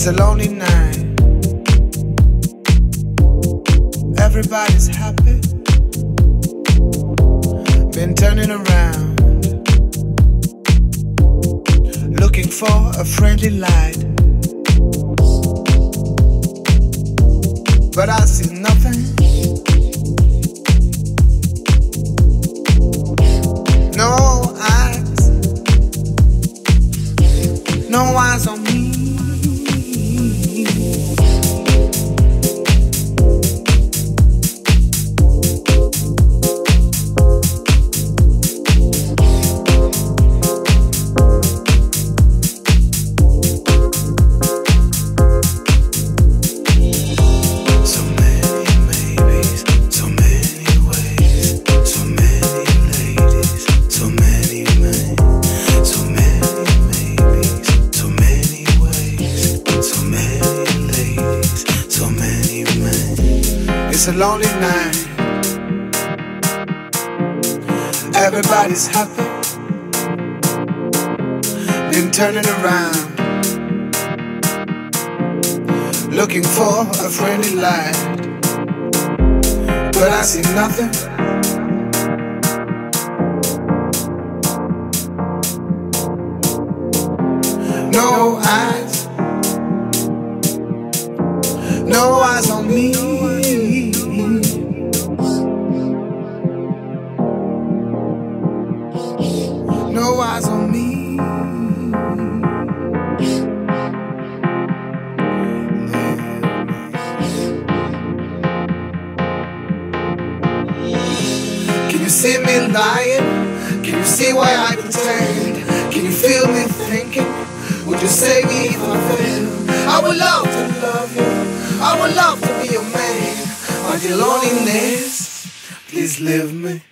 It's a lonely night. Everybody's happy. Been turning around. Looking for a friendly light. But I see nothing. No eyes. No eyes on me. A lonely night. Everybody's happy. Been turning around looking for a friendly light. But I see nothing. No eyes. No eyes on me. Eyes on me. Can you see me lying? Can you see why I pretend? Can you feel me thinking? Would you save me if I fail? I would love to love you. I would love to be your man. But your loneliness, please leave me.